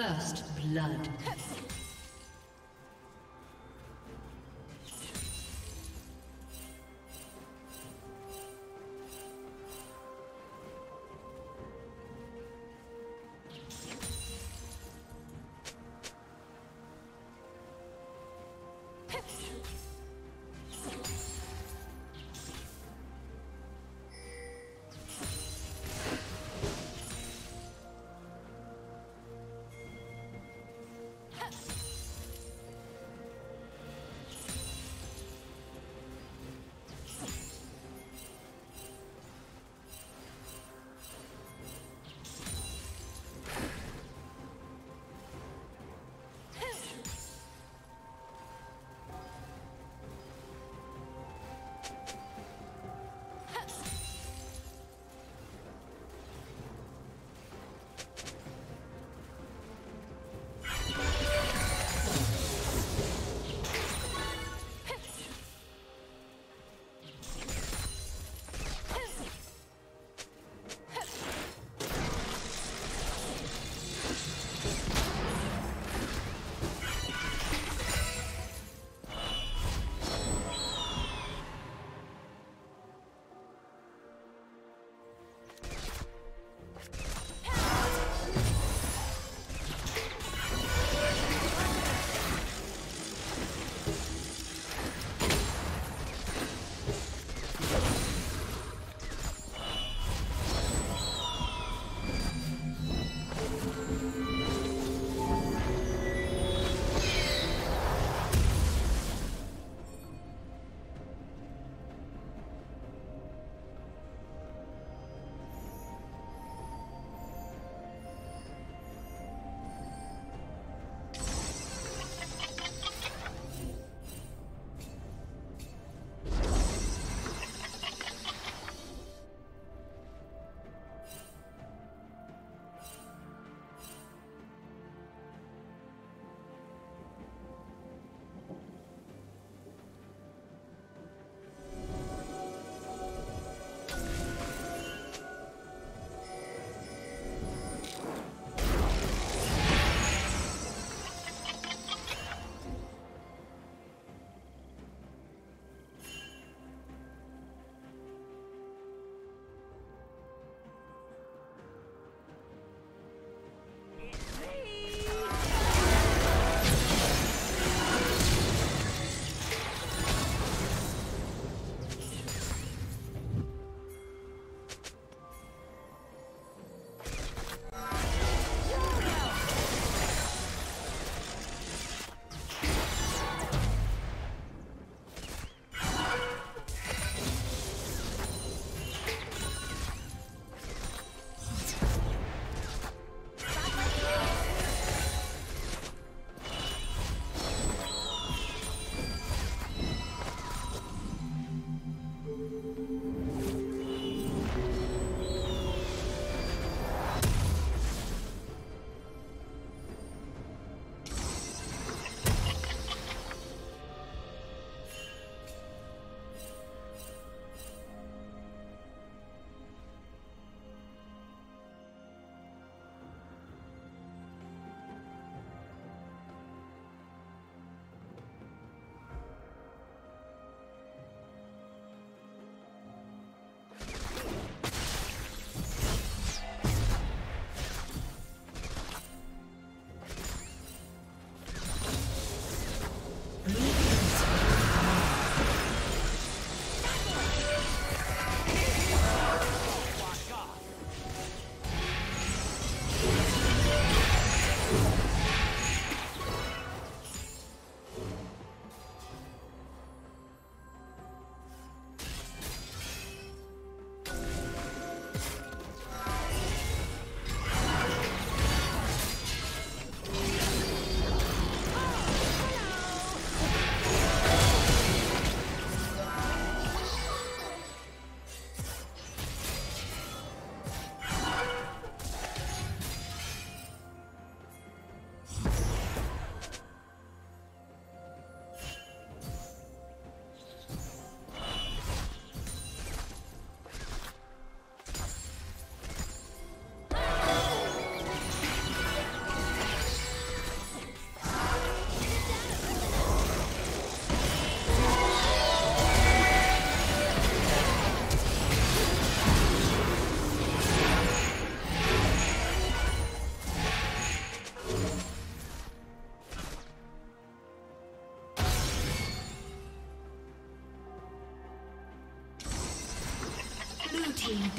First blood.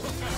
Ha ha ha!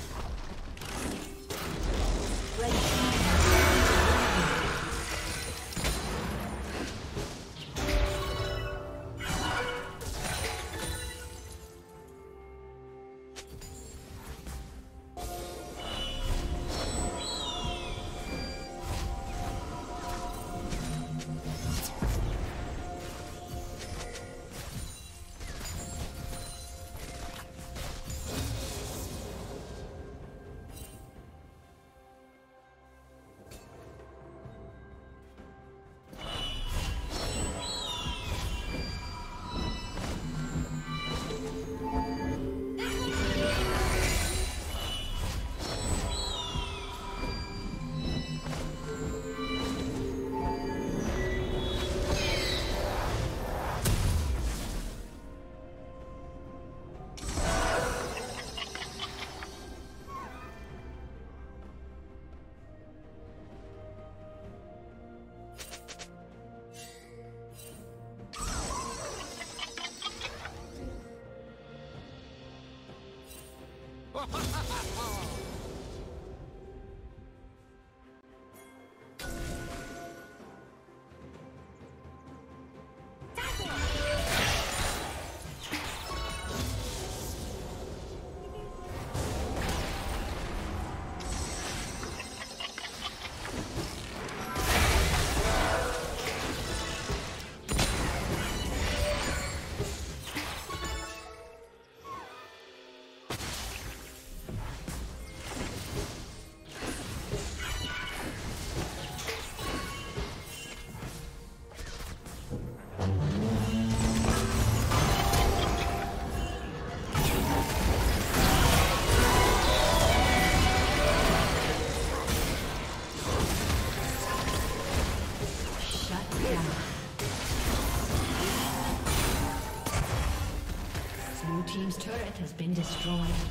Been destroyed.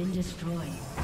Been destroyed.